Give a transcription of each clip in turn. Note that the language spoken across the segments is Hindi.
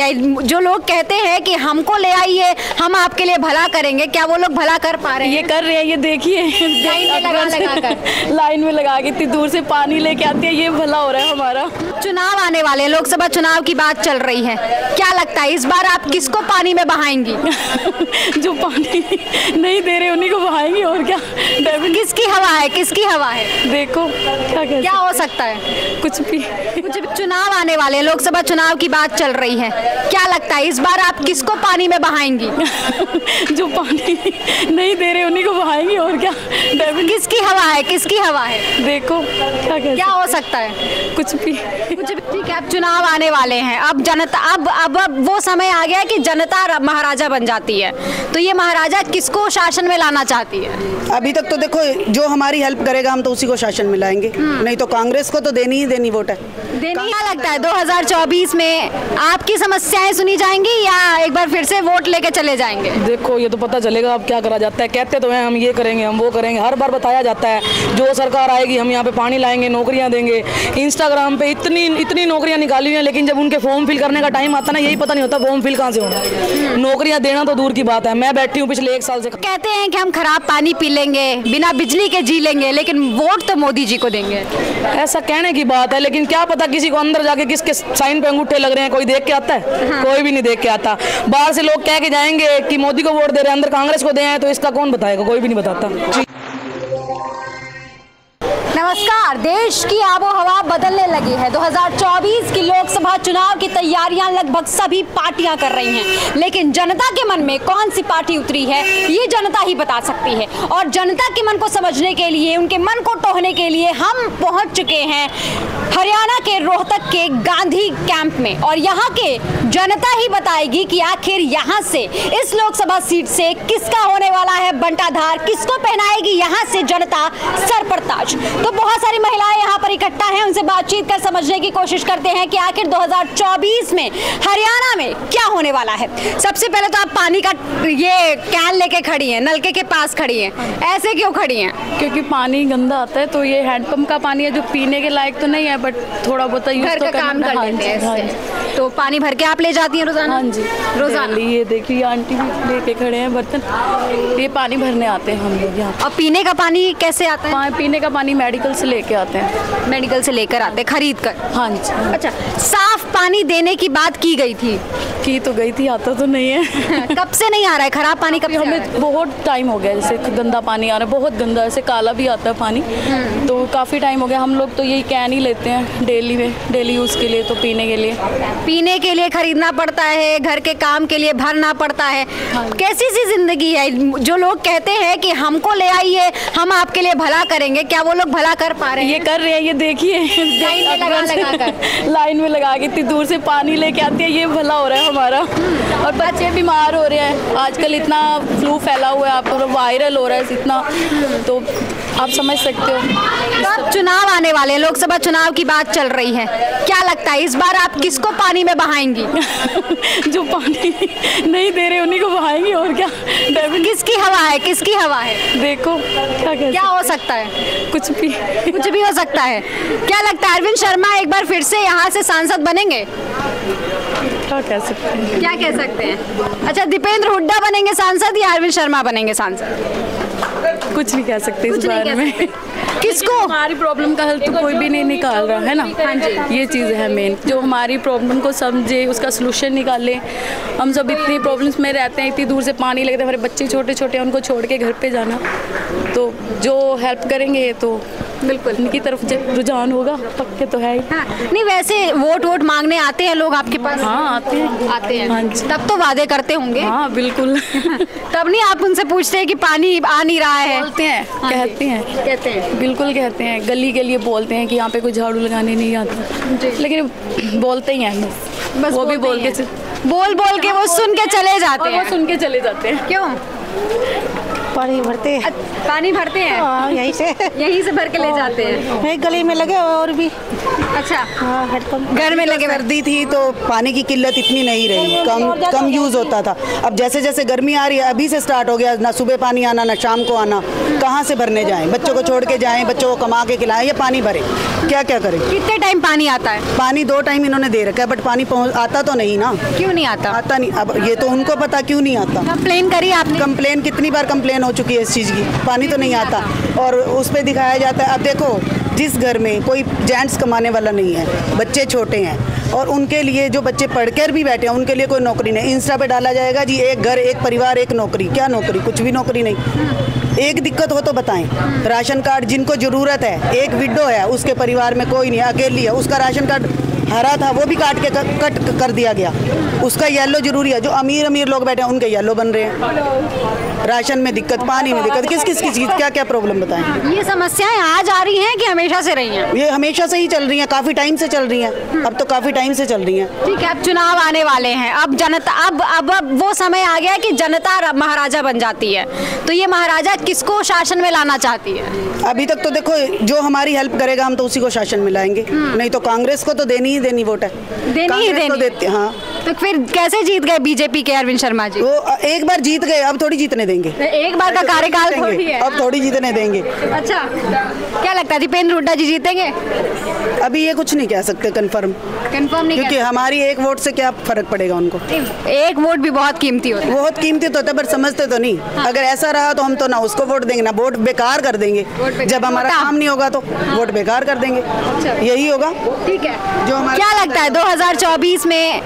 जो लोग कहते हैं कि हमको ले आइए हम आपके लिए भला करेंगे क्या वो लोग भला कर पा रहे हैं? ये कर रहे हैं ये देखिए। लाइन में लगा लगा कर। लाइन में लगा के इतनी दूर से पानी लेके आते हैं ये भला हो रहा है हमारा। चुनाव आने वाले लोकसभा चुनाव की बात चल रही है। क्या लगता है इस बार आप किसको पानी में बहाएँगी? जो पानी नहीं दे रहे उन्हीं को बहाएँगे और क्या? किसकी हवा है किसकी हवा है? देखो क्या क्या हो। सकता है? कुछ भी। कुछ चुनाव आने वाले लोकसभा चुनाव की बात चल रही है। क्या लगता है इस बार आप किसको पानी में बहाएँगी? जो पानी नहीं दे रहे उन्हीं को बहाएँगे और क्या? किसकी हवा है किसकी हवा है? देखो क्या कहते क्या हो सकता है। कुछ भी। कुछ भी ठीक है अब चुनाव आने वाले हैं। अब जनता अब अब अब वो समय आ गया कि जनता महाराजा बन जाती है। तो ये महाराजा किसको शासन में लाना चाहती है? अभी तक तो देखो जो हमारी हेल्प करेगा हम तो उसी को शासन में लाएँगे। नहीं तो कांग्रेस को तो देनी ही देनी वोट है। देनी क्या लगता है? 2024 में आपकी समस्याएँ सुनी जाएँगी या एक बार फिर से वोट लेके चले जाएँगे? देखो ये तो पता चलेगा अब क्या करा जाता है। कहते तो हैं हम ये करेंगे हम वो करेंगे। हर बार बताया जाता है जो सरकार आएगी हम यहाँ पे पानी लाएँगे नौकरियाँ देंगे। इंस्टाग्राम पे इतनी इतनी नौकरियाँ निकाली हुई हैं लेकिन जब उनके फॉर्म फिल करने का टाइम आता ना यही पता नहीं होता फॉर्म फिल कहाँ से होना नौकरियाँ देना तो दूर की बात है। मैं बैठी हूँ पिछले एक साल से। कहते हैं कि हम खराब पानी पी लेंगे बिना बिजली के जी लेंगे लेकिन वोट तो मोदी जी को देंगे। ऐसा कहने की बात है लेकिन क्या पता किसी को अंदर जाके किसके साइन पे अंगूठे लग रहे हैं कोई देख के आता है? कोई भी नहीं देख के आता। बाहर से लोग कह के जाएँगे कि मोदी को वोट दे रहे हैं, अंदर कांग्रेस को दे हैं तो इसका कौन बताएगा? कोई भी नहीं बताता। नमस्कार, देश की आबो हवा बदलने लगी है। 2024 की लोकसभा चुनाव की तैयारियाँ लगभग सभी पार्टियाँ कर रही हैं। लेकिन जनता के मन में कौन सी पार्टी उतरी है, ये जनता ही बता सकती है। और जनता के मन को समझने के लिए, उनके मन को टोहने के लिए हम पहुँच चुके हैं हरियाणा के रोहतक के गांधी कैंप में। और यहाँ के जनता ही बताएगी कि आखिर यहाँ से, इस लोकसभा सीट से किसका होने वाला है बंटाधार, किसको पहनाएगी यहाँ से जनता सर पर ताज तो बहुत सारी महिलाएँ यहाँ पर इकट्ठा हैं उनसे बातचीत कर समझने की कोशिश करते हैं कि आखिर 2024 में हरियाणा में क्या होने वाला है। सबसे पहले तो आप पानी का ये कैन लेके खड़ी हैं नलके के पास खड़ी हैं। ऐसे क्यों खड़ी हैं? क्योंकि पानी गंदा आता है तो ये हैंडपम्प का पानी है जो पीने के लायक तो नहीं है बट थोड़ा बहुत यूज़ घर तो का काम कर हाँ लेते हैं हाँ। तो पानी भर के आप ले जाती हैं रोज़ाना? हाँ जी। रोज़ाना? ये देखिए आंटी भी लेके खड़े हैं बर्तन। ये पानी भरने आते हैं हम लोग यहाँ। और पीने का पानी कैसे आता है? पीने का पानी मेडिकल से लेके आते हैं। मेडिकल से लेकर आते हैं, खरीद कर। हाँ जी। अच्छा साफ़ पानी देने की बात की गई थी? की तो गई थी आता तो नहीं है। कब से नहीं आ रहा है? खराब पानी कब है? हमें बहुत टाइम हो गया जैसे गंदा पानी आ रहा है बहुत गंदा ऐसे काला भी आता है पानी। तो काफ़ी टाइम हो गया हम लोग तो यही कैन ही लेते हैं डेली में डेली यूज़ के लिए तो पीने के लिए। पीने के लिए खरीदना पड़ता है घर के काम के लिए भरना पड़ता है। कैसी सी ज़िंदगी है? जो लोग कहते हैं कि हमको ले आइए हम आपके लिए भला करेंगे क्या वो लोग भला कर पा रहे हैं। ये कर रहे हैं ये देखिए। लाइन में लगा लगा कर। लाइन में लगा के इतनी दूर से पानी लेके आते हैं ये भला हो रहा है हमारा। और बच्चे बीमार हो रहे हैं। आजकल इतना फ्लू फैला हुआ है आपको वायरल हो रहा है इतना। तो आप समझ सकते हो। तो अब चुनाव आने वाले हैं, लोकसभा चुनाव की बात चल रही है। क्या लगता है इस बार आप किसको पानी में बहाएँगी? जो पानी नहीं दे रहे उन्हीं को बहाएँगे और क्या? किसकी हवा है किसकी हवा है? देखो क्या क्या हो। सकता है? कुछ भी। कुछ भी हो सकता है। क्या लगता है अरविंद शर्मा एक बार फिर से यहाँ से सांसद बनेंगे? क्या कह सकते हैं? क्या कह सकते हैं? अच्छा दीपेंद्र हुड्डा बनेंगे सांसद या अरविंद शर्मा बनेंगे सांसद? कुछ नहीं कह सकते इस बारे में। किसको? हमारी प्रॉब्लम का हल तो कोई भी नहीं निकाल रहा है ना? हाँ जी। ये चीज़ है मेन जो हमारी प्रॉब्लम को समझे उसका सोल्यूशन निकाले। हम सब इतनी प्रॉब्लम्स में रहते हैं इतनी दूर से पानी लगता है हमारे बच्चे छोटे छोटे हैं उनको छोड़ के घर पे जाना। तो जो हेल्प करेंगे तो बिल्कुल। उनकी तरफ़ रुझान होगा पक्के तो है ही। हाँ नहीं वैसे वोट वोट मांगने आते हैं लोग आपके पास? हाँ आते हैं। आते हैं। हाँ तब तो वादे करते होंगे। हाँ बिल्कुल। तब नहीं आप उनसे पूछते हैं कि पानी आ नहीं रहा है? बोलते हैं हाँ कहते हैं। कहते हैं। बिल्कुल कहते हैं। गली के लिए बोलते हैं कि यहाँ पे कोई झाड़ू लगाने नहीं आता। लेकिन बोलते ही हैं। बस वो भी बोल के बोल बोल के वो सुन के चले जाते और वो हैं। सुन के चले जाते हैं। क्यों? पानी भरते हैं। पानी भरते हैं? हाँ यहीं से। यहीं से भर के ले जाते हैं। नहीं गली में लगे और भी। अच्छा। हाँ घर में लगे सर्दी थी तो पानी की किल्लत इतनी नहीं रही। कम कम यूज़ होता। था। अब जैसे जैसे गर्मी आ रही है अभी से स्टार्ट हो गया। ना सुबह पानी आना ना शाम को आना। कहाँ से भरने जाएँ? बच्चों को छोड़ के जाएँ बच्चों को कमा के खिलाएँ या पानी भरे? क्या क्या करें? कितने टाइम पानी आता है? पानी दो टाइम इन्होंने दे रखा है बट पानी पहुँच आता तो नहीं ना। क्यों नहीं आता? आता नहीं। अब ये तो उनको पता क्यों नहीं आता? कंप्लेन करी आपने? कंप्लेन कितनी बार कंप्लेन हो चुकी है इस चीज़ की। पानी तो नहीं आता। और उस पर दिखाया जाता है, अब देखो, जिस घर में कोई जेंट्स कमाने वाला नहीं है, बच्चे छोटे हैं, और उनके लिए जो बच्चे पढ़कर भी बैठे हैं, उनके लिए कोई नौकरी नहीं। इंस्टा पे डाला जाएगा जी, एक घर, एक परिवार, एक नौकरी। क्या नौकरी? कुछ भी नौकरी नहीं। एक दिक्कत हो तो बताएँ। राशन कार्ड जिनको ज़रूरत है, एक विडो है, उसके परिवार में कोई नहीं, अकेली है, उसका राशन कार्ड हरा था वो भी काट के कट कर दिया गया। उसका येलो ज़रूरी है जो अमीर अमीर लोग बैठे हैं उनके येलो बन रहे हैं। राशन में दिक्कत पानी में दिक्कत किस किस किस क्या क्या प्रॉब्लम बताएँ? ये समस्याएँ आज आ रही हैं कि हमेशा से रही हैं? ये हमेशा से ही चल रही हैं काफ़ी टाइम से चल रही हैं। अब तो काफ़ी टाइम से चल रही हैं। ठीक है अब चुनाव आने वाले हैं। अब जनता अब अब अब वो समय आ गया कि जनता महाराजा बन जाती है। तो ये महाराजा किसको शासन में लाना चाहती है? अभी तक तो देखो जो हमारी हेल्प करेगा हम तो उसी को शासन में लाएँगे। नहीं तो कांग्रेस को तो देनी देनी वोट है देनी ही को देनी। देते हाँ तो फिर कैसे जीत गए बीजेपी के अरविंद शर्मा जी? वो एक बार जीत गए अब थोड़ी जीतने देंगे। एक बार का कार्यकाल थोड़ी है। अब थोड़ी जीतने देंगे। अच्छा क्या लगता है दीपेंद्र हुड्डा जी जीतेंगे? अभी ये कुछ नहीं कह सकते कंफर्म कंफर्म नहीं क्योंकि हमारी एक वोट से क्या फ़र्क पड़ेगा उनको? एक वोट भी बहुत कीमती होता है। बहुत कीमती तो होता है पर समझते तो नहीं। हाँ। अगर ऐसा रहा तो हम तो ना उसको वोट देंगे ना वोट बेकार कर देंगे। बेकार। जब हमारा। काम नहीं होगा तो हाँ। वोट बेकार कर देंगे। यही होगा। ठीक है। जो हमारे क्या लगता है 2024 में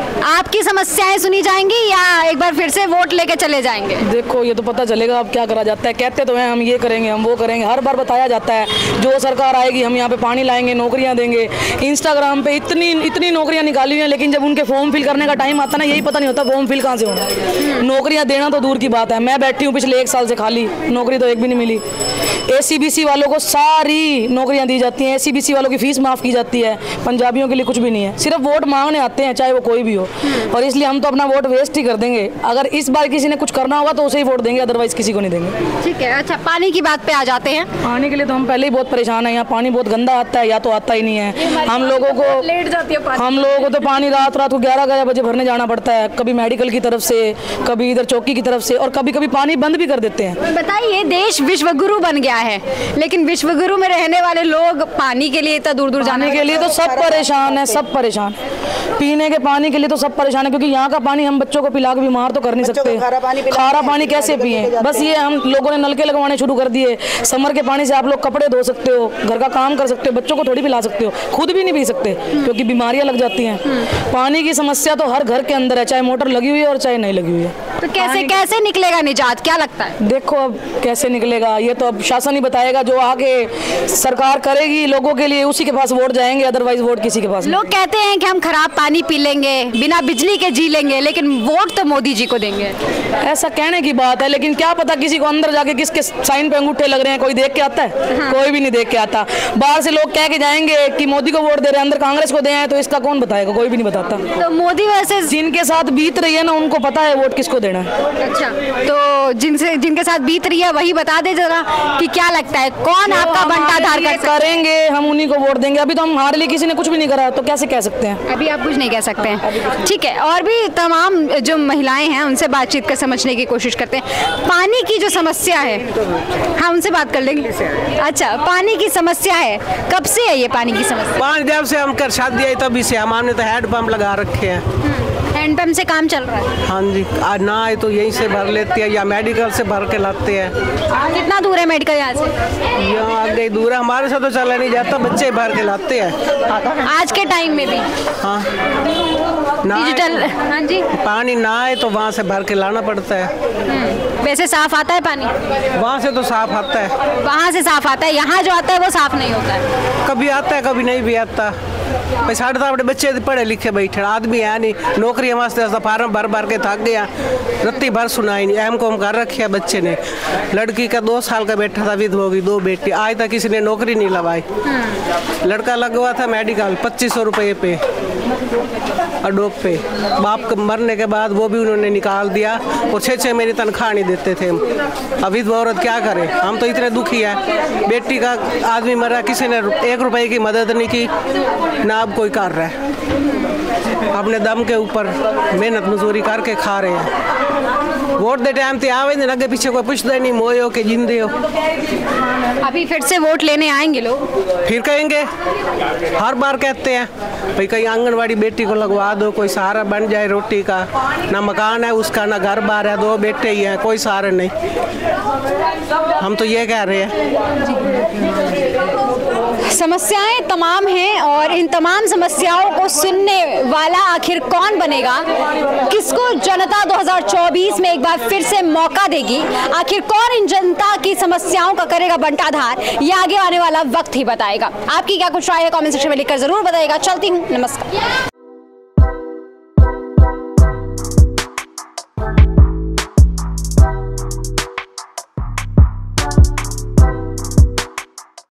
आपकी समस्याएँ सुनी जाएँगी या एक बार फिर से वोट लेके चले जाएँगे? देखो, ये तो पता चलेगा अब क्या करा जाता है। कहते तो हैं, हम ये करेंगे, हम वो करेंगे। हर बार बताया जाता है, जो सरकार आएगी, हम यहाँ पे पानी लाएँगे, नौकरियाँ देंगे। इंस्टाग्राम पे इतनी इतनी नौकरियाँ निकाली हुई हैं, लेकिन जब उनके फॉर्म फिल करने का टाइम आता ना, यही पता नहीं होता फॉर्म फिल कहाँ से होना नौकरियाँ देना तो दूर की बात है। मैं बैठी हूँ, पिछले एक साल से खाली, नौकरी तो एक भी नहीं मिली। ए वालों को सारी नौकरियाँ दी जाती हैं। ए वालों की फ़ीस माफ़ की जाती है। पंजाबियों के लिए कुछ भी नहीं है। सिर्फ़ वोट मांगने आते हैं, चाहे वो कोई भी हो। और इसलिए हम तो अपना वोट वेस्ट ही कर देंगे। अगर इस बार किसी ने कुछ करना होगा तो उसे ही वोट देंगे अदरवाइज़ किसी को नहीं देंगे। ठीक है अच्छा पानी की बात पे आ जाते हैं। पानी के लिए तो हम पहले ही बहुत परेशान हैं यहाँ पानी बहुत गंदा आता है या तो आता ही नहीं है। हम लोगों को लेट जाती है हम लोगों को तो पानी रात रात को ग्यारह ग्यारह बजे भरने जाना पड़ता है कभी मेडिकल की तरफ़ से कभी इधर चौकी की तरफ़ से और कभी कभी पानी बंद भी कर देते हैं। बताइए देश विश्व गुरु बन गया है लेकिन विश्व गुरु में रहने वाले लोग पानी के लिए इतना दूर दूर जाने जाने के लिए तो सब परेशान है सब परेशान। पीने के पानी के लिए तो सब परेशान है क्योंकि यहाँ का पानी हम बच्चों को पिला के बीमार तो कर नहीं सकते। खारा पानी खारा पानी कैसे पिए? बस ये हम लोगों ने नलके लगवाने शुरू कर दिए। समर के पानी से आप लोग कपड़े धो सकते हो घर का काम कर सकते हो बच्चों को थोड़ी पिला सकते हो खुद भी नहीं पी सकते क्योंकि बीमारियाँ लग जाती है। पानी की समस्या तो हर घर के अंदर है चाहे मोटर लगी हुई है और चाहे नहीं लगी हुई है। तो कैसे कैसे निकलेगा निजात? क्या लगता है? देखो अब कैसे निकलेगा? ये तो अब शासन ही बताएगा जो आगे सरकार करेगी लोगों के लिए उसी के पास वोट जाएँगे अदरवाइज़ वोट किसी के पास लोग कहते हैं कि हम खराब पानी पी लेंगे बिना बिजली के जी लेंगे लेकिन वोट तो मोदी जी को देंगे। ऐसा कहने की बात है लेकिन क्या पता किसी को अंदर जाके किसके साइन पे अंगूठे लग रहे हैं कोई देख के आता है? कोई भी नहीं देख के आता। बाहर से लोग कह के जाएँगे कि मोदी को वोट दे रहे हैं अंदर कांग्रेस को दे आए तो इसका कौन बताएगा? कोई भी नहीं बताता। तो मोदी वैसे जिनके साथ बीत रही है ना उनको पता है वोट किसको देना। है अच्छा तो जिनसे जिनके साथ बीत रही है वही बता दे जरा कि क्या लगता है। कौन आपका हम बंटाधार कर करेंगे हम उन्हीं को वोट देंगे। अभी तो हम हमारे लिए किसी ने कुछ भी नहीं करा तो कैसे कह सकते हैं? अभी आप कुछ नहीं कह सकते हैं। ठीक है और भी तमाम जो महिलाएँ हैं उनसे बातचीत कर समझने की कोशिश करते हैं। पानी की जो समस्या है हाँ उनसे बात कर लेंगे। अच्छा पानी की समस्या है। कब से है ये पानी की समस्या? पाँच जब से हम कर शादी आई तभी से। हम हमने तो हैंड पंप लगा रखे हैं। हैंडपम्प से काम चल रहा है? हाँ जी आज ना आए तो यहीं से भर लेते हैं या मेडिकल से भर के लाते हैं। कितना दूर है मेडिकल यहाँ से? यहाँ आगे दूर है हमारे से तो चला नहीं जाता बच्चे भर के लाते हैं। आज के टाइम में भी? हाँ। डिजिटल तो- हाँ जी। पानी ना आए तो वहाँ से भर के लाना पड़ता है। वैसे साफ़ आता है पानी? वहाँ से तो साफ़ आता है। वहाँ से साफ़ आता है यहाँ जो आता है वो साफ़ नहीं होता है। कभी आता है कभी नहीं भी आता। भाई साढ़े तो अपने बच्चे पढ़े लिखे बैठे आदमी है नहीं नौकरी वास्ते फार्म भर भर के थक गया। रत्ती भर सुनाई नहीं एम कोम कर रखी है बच्चे ने। लड़की का दो साल का बैठा था विध होगी दो बेटी। आज तक किसी ने नौकरी नहीं लगाई लड़का लगवा था मेडिकल पच्चीस सौ रुपये पे। अडोप पे। बाप के मरने के बाद वो भी उन्होंने निकाल दिया और छः छः मेरी तनख्वाह नहीं देते थे अब तो औरत क्या करे? हम तो इतने दुखी है। बेटी का आदमी मरा किसी ने एक रुपए की मदद नहीं की, ना अब कोई कर रहा है। अपने दम के ऊपर मेहनत मजदूरी करके खा रहे हैं। वोट दे टाइम ते आवे नहीं लगे पीछे कोई पूछता ही नहीं मोए हो के जिंदे हो। अभी फिर से वोट लेने आएँगे लोग। फिर कहेंगे? हर बार कहते हैं भाई कहीं आंगनवाड़ी बेटी को लगवा दो कोई सहारा बन जाए रोटी का। ना मकान है उसका ना घर बार है दो बेटे ही हैं कोई सहारा नहीं। हम तो ये कह रहे हैं। समस्याएँ तमाम हैं और इन तमाम समस्याओं को सुनने वाला आखिर कौन बनेगा? किसको जनता 2024 में एक बार फिर से मौका देगी? आखिर कौन इन जनता की समस्याओं का करेगा बंटाधार? ये आगे आने वाला वक्त ही बताएगा। आपकी क्या कुछ राय है कमेंट सेक्शन में लिखकर ज़रूर बताएगा। चलती हूँ। नमस्कार।